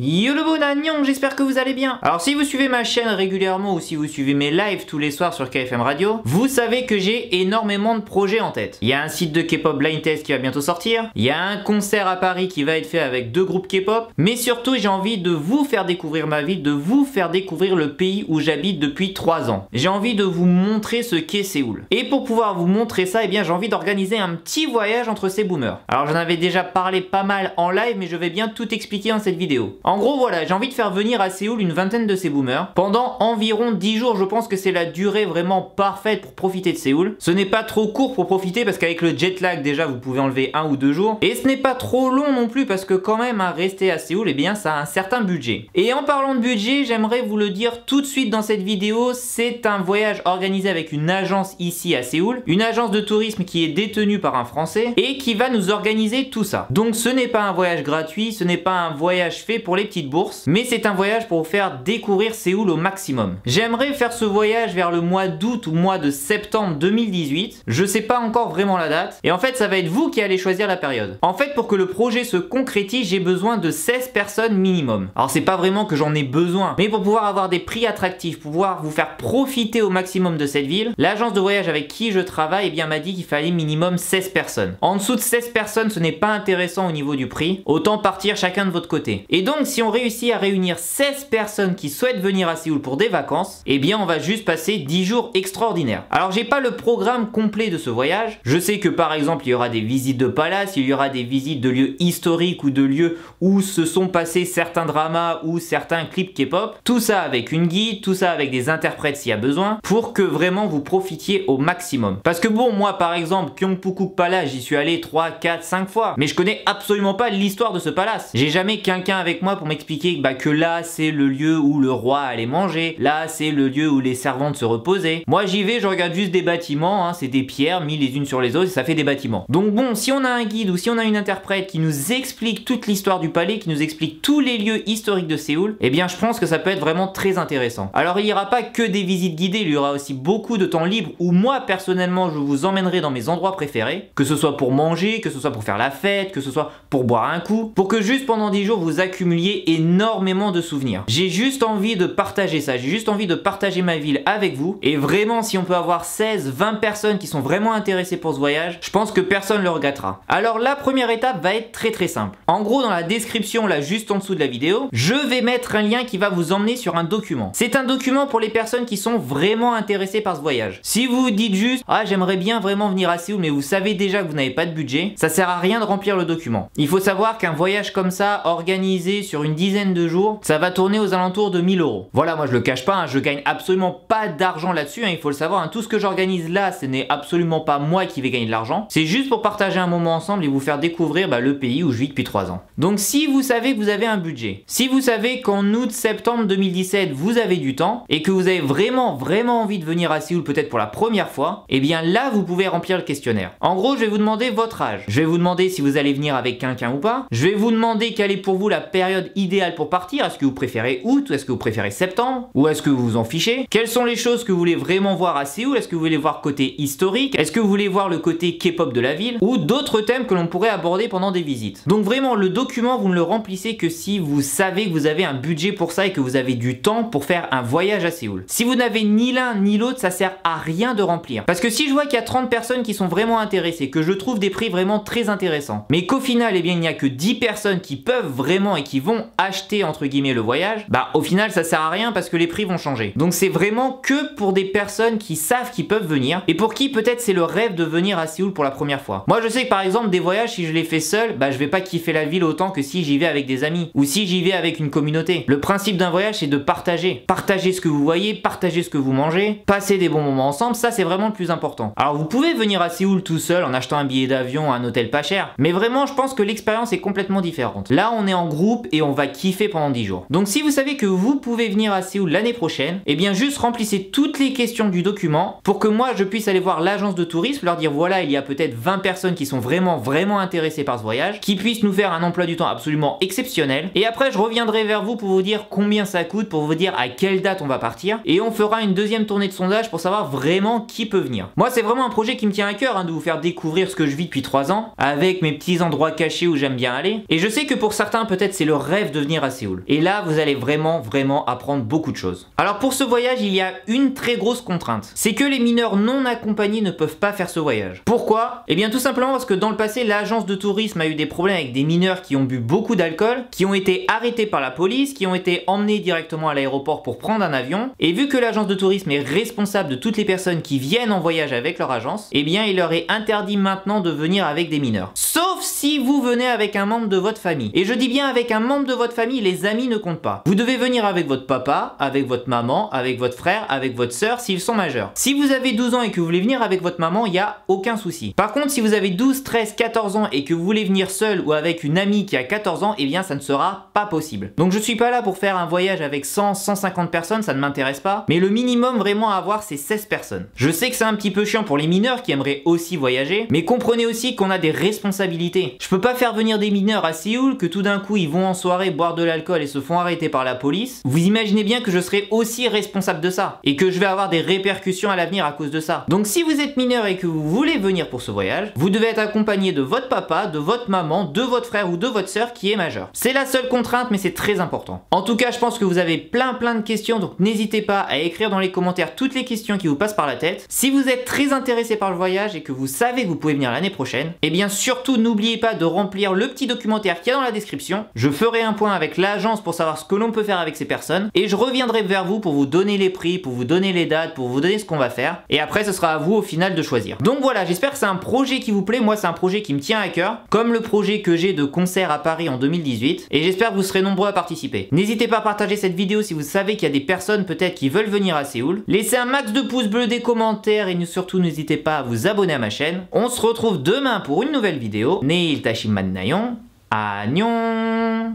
Yo le bonagnon, j'espère que vous allez bien. Alors si vous suivez ma chaîne régulièrement ou si vous suivez mes lives tous les soirs sur KFM Radio, vous savez que j'ai énormément de projets en tête. Il y a un site de K-pop blind test qui va bientôt sortir, il y a un concert à Paris qui va être fait avec deux groupes K-pop, mais surtout j'ai envie de vous faire découvrir ma ville, de vous faire découvrir le pays où j'habite depuis 3 ans. J'ai envie de vous montrer ce qu'est Séoul. Et pour pouvoir vous montrer ça, eh bien j'ai envie d'organiser un petit voyage entre ces boomers. Alors j'en avais déjà parlé pas mal en live, mais je vais bien tout expliquer dans cette vidéo. En gros, voilà, j'ai envie de faire venir à Séoul une vingtaine de ces boomers. Pendant environ 10 jours, je pense que c'est la durée vraiment parfaite pour profiter de Séoul. Ce n'est pas trop court pour profiter parce qu'avec le jet lag, déjà, vous pouvez enlever un ou deux jours. Et ce n'est pas trop long non plus parce que quand même, à rester à Séoul, eh bien, ça a un certain budget. Et en parlant de budget, j'aimerais vous le dire tout de suite dans cette vidéo, c'est un voyage organisé avec une agence ici à Séoul. Une agence de tourisme qui est détenue par un Français et qui va nous organiser tout ça. Donc ce n'est pas un voyage gratuit, ce n'est pas un voyage fait pour petites mais c'est un voyage pour vous faire découvrir Séoul au maximum. J'aimerais faire ce voyage vers le mois d'août ou mois de septembre 2018. Je sais pas encore vraiment la date. Et en fait, ça va être vous qui allez choisir la période. En fait, pour que le projet se concrétise, j'ai besoin de 16 personnes minimum. Alors c'est pas vraiment que j'en ai besoin, mais pour pouvoir avoir des prix attractifs, pouvoir vous faire profiter au maximum de cette ville, l'agence de voyage avec qui je travaille eh bien m'a dit qu'il fallait minimum 16 personnes. En dessous de 16 personnes, ce n'est pas intéressant au niveau du prix. Autant partir chacun de votre côté. Et donc, si on réussit à réunir 16 personnes qui souhaitent venir à Séoul pour des vacances, eh bien on va juste passer 10 jours extraordinaires. Alors j'ai pas le programme complet de ce voyage. Je sais que par exemple il y aura des visites de palace, il y aura des visites de lieux historiques ou de lieux où se sont passés certains dramas ou certains clips K-pop. Tout ça avec une guide, tout ça avec des interprètes s'il y a besoin, pour que vraiment vous profitiez au maximum. Parce que bon, moi par exemple, Gyeongpukuk Palace, j'y suis allé 3, 4, 5 fois, mais je connais absolument pas l'histoire de ce palace. J'ai jamais quelqu'un avec moi pour m'expliquer bah, que là c'est le lieu où le roi allait manger, là c'est le lieu où les servantes se reposaient. Moi j'y vais, je regarde juste des bâtiments, hein, c'est des pierres mis les unes sur les autres et ça fait des bâtiments. Donc bon, si on a un guide ou si on a une interprète qui nous explique toute l'histoire du palais, qui nous explique tous les lieux historiques de Séoul, eh bien je pense que ça peut être vraiment très intéressant. Alors il n'y aura pas que des visites guidées, il y aura aussi beaucoup de temps libre où moi personnellement je vous emmènerai dans mes endroits préférés, que ce soit pour manger, que ce soit pour faire la fête, que ce soit pour boire un coup, pour que juste pendant 10 jours vous accumuliez énormément de souvenirs. J'ai juste envie de partager ça, j'ai juste envie de partager ma ville avec vous. Et vraiment, si on peut avoir 16, 20 personnes qui sont vraiment intéressées pour ce voyage, je pense que personne ne le regrettera. Alors la première étape va être très très simple. En gros, dans la description, là juste en dessous de la vidéo, je vais mettre un lien qui va vous emmener sur un document. C'est un document pour les personnes qui sont vraiment intéressées par ce voyage. Si vous vous dites juste, ah j'aimerais bien vraiment venir à Séoul, mais vous savez déjà que vous n'avez pas de budget, ça sert à rien de remplir le document. Il faut savoir qu'un voyage comme ça, organisé sur une dizaine de jours, ça va tourner aux alentours de 1000 euros. Voilà, moi je le cache pas, hein, je gagne absolument pas d'argent là-dessus, hein, il faut le savoir. Hein. tout ce que j'organise là, ce n'est absolument pas moi qui vais gagner de l'argent. C'est juste pour partager un moment ensemble et vous faire découvrir bah, le pays où je vis depuis 3 ans. Donc si vous savez que vous avez un budget, si vous savez qu'en août-septembre 2017, vous avez du temps et que vous avez vraiment, vraiment envie de venir à Séoul peut-être pour la première fois, et eh bien là, vous pouvez remplir le questionnaire. En gros, je vais vous demander votre âge. Je vais vous demander si vous allez venir avec quelqu'un ou pas. Je vais vous demander quelle est pour vous la période idéale pour partir. Est-ce que vous préférez août? Ou est-ce que vous préférez septembre? Ou est-ce que vous vous en fichez? Quelles sont les choses que vous voulez vraiment voir à Séoul? Est-ce que vous voulez voir côté historique? Est-ce que vous voulez voir le côté K-pop de la ville? Ou d'autres thèmes que l'on pourrait aborder pendant des visites? Donc vraiment, le document, vous ne le remplissez que si vous savez que vous avez un budget pour ça et que vous avez du temps pour faire un voyage à Séoul. Si vous n'avez ni l'un ni l'autre, ça sert à rien de remplir. Parce que si je vois qu'il y a 30 personnes qui sont vraiment intéressées, que je trouve des prix vraiment très intéressants, mais qu'au final, eh bien, il n'y a que 10 personnes qui peuvent vraiment et qui vont acheter entre guillemets le voyage, bah au final ça sert à rien parce que les prix vont changer. Donc c'est vraiment que pour des personnes qui savent qu'ils peuvent venir et pour qui peut-être c'est le rêve de venir à Séoul pour la première fois. Moi je sais que par exemple des voyages si je les fais seul, bah je vais pas kiffer la ville autant que si j'y vais avec des amis ou si j'y vais avec une communauté. Le principe d'un voyage c'est de partager. Partager ce que vous voyez, partager ce que vous mangez, passer des bons moments ensemble, ça c'est vraiment le plus important. Alors vous pouvez venir à Séoul tout seul en achetant un billet d'avion, un hôtel pas cher, mais vraiment je pense que l'expérience est complètement différente. Là on est en groupe et on va kiffer pendant 10 jours. Donc si vous savez que vous pouvez venir à Séoul l'année prochaine, et eh bien juste remplissez toutes les questions du document pour que moi je puisse aller voir l'agence de tourisme, leur dire voilà il y a peut-être 20 personnes qui sont vraiment vraiment intéressées par ce voyage, qui puissent nous faire un emploi du temps absolument exceptionnel. Et après je reviendrai vers vous pour vous dire combien ça coûte, pour vous dire à quelle date on va partir. Et on fera une deuxième tournée de sondage pour savoir vraiment qui peut venir. Moi c'est vraiment un projet qui me tient à cœur hein, de vous faire découvrir ce que je vis depuis 3 ans, avec mes petits endroits cachés où j'aime bien aller. Et je sais que pour certains peut-être c'est le rêvent de venir à Séoul. Et là, vous allez vraiment, vraiment apprendre beaucoup de choses. Alors pour ce voyage, il y a une très grosse contrainte. C'est que les mineurs non accompagnés ne peuvent pas faire ce voyage. Pourquoi? Eh bien tout simplement parce que dans le passé, l'agence de tourisme a eu des problèmes avec des mineurs qui ont bu beaucoup d'alcool, qui ont été arrêtés par la police, qui ont été emmenés directement à l'aéroport pour prendre un avion. Et vu que l'agence de tourisme est responsable de toutes les personnes qui viennent en voyage avec leur agence, eh bien il leur est interdit maintenant de venir avec des mineurs. Sauf si vous venez avec un membre de votre famille. Et je dis bien avec un membre de votre famille, les amis ne comptent pas. Vous devez venir avec votre papa, avec votre maman, avec votre frère, avec votre soeur s'ils sont majeurs. Si vous avez 12 ans et que vous voulez venir avec votre maman, il n'y a aucun souci. Par contre, si vous avez 12, 13, 14 ans et que vous voulez venir seul ou avec une amie qui a 14 ans, eh bien ça ne sera pas possible. Donc je suis pas là pour faire un voyage avec 100, 150 personnes, ça ne m'intéresse pas. Mais le minimum vraiment à avoir, c'est 16 personnes. Je sais que c'est un petit peu chiant pour les mineurs qui aimeraient aussi voyager, mais comprenez aussi qu'on a des responsabilités. Je peux pas faire venir des mineurs à Séoul que tout d'un coup ils vont en soirée boire de l'alcool et se font arrêter par la police. Vous imaginez bien que je serai aussi responsable de ça et que je vais avoir des répercussions à l'avenir à cause de ça. Donc si vous êtes mineur et que vous voulez venir pour ce voyage, vous devez être accompagné de votre papa, de votre maman, de votre frère ou de votre soeur qui est majeur. C'est la seule contrainte mais c'est très important. En tout cas, je pense que vous avez plein plein de questions donc n'hésitez pas à écrire dans les commentaires toutes les questions qui vous passent par la tête. Si vous êtes très intéressé par le voyage et que vous savez que vous pouvez venir l'année prochaine, et eh bien surtout n'oubliez pas de remplir le petit documentaire qu'il y a dans la description. Je ferai un point avec l'agence pour savoir ce que l'on peut faire avec ces personnes et je reviendrai vers vous pour vous donner les prix, pour vous donner les dates, pour vous donner ce qu'on va faire. Et après, ce sera à vous au final de choisir. Donc voilà, j'espère que c'est un projet qui vous plaît. Moi, c'est un projet qui me tient à cœur, comme le projet que j'ai de concert à Paris en 2018. Et j'espère que vous serez nombreux à participer. N'hésitez pas à partager cette vidéo si vous savez qu'il y a des personnes peut-être qui veulent venir à Séoul. Laissez un max de pouces bleus, des commentaires et surtout n'hésitez pas à vous abonner à ma chaîne. On se retrouve demain pour une nouvelle vidéo. Neil Tashiman Nayon. Annyeong